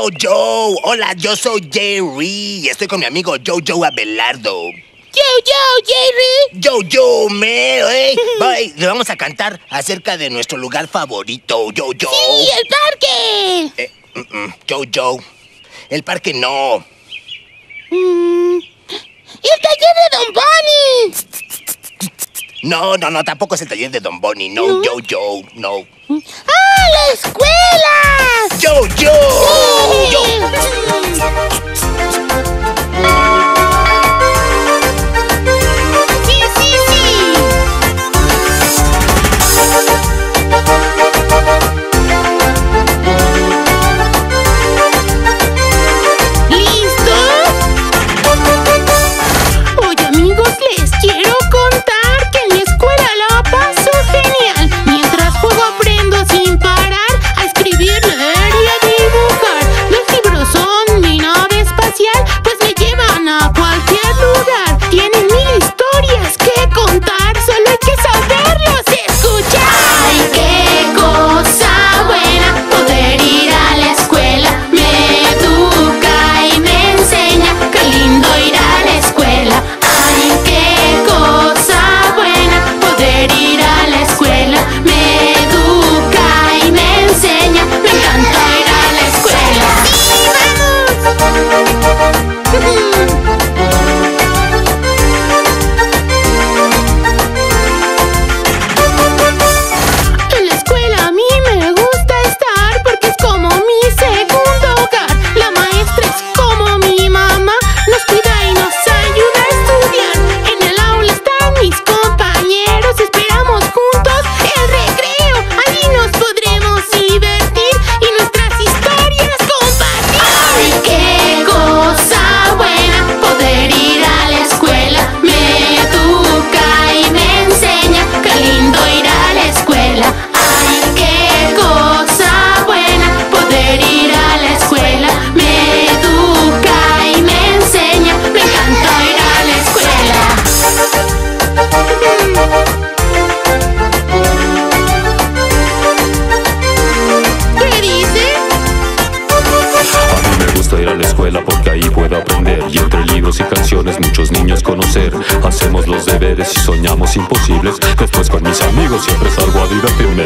Jojo. Hola, yo soy Jerry. Estoy con mi amigo Jojo Abelardo. Yo, yo, Jerry. Jojo, me, eh. Bye. Le vamos a cantar acerca de nuestro lugar favorito, Jojo. Sí, el parque. Eh, mm, mm, Jojo. El parque no. Mm, el taller de. No, no, no, tampoco es el taller de Don Bonnie. No, ¿No? Jojo, no. ¡Ah, la escuela! Jojo. Sí, porque ahí puedo aprender y entre libros y canciones muchos niños conocer. Hacemos los deberes y soñamos imposibles. Después con mis amigos siempre salgo a divertirme.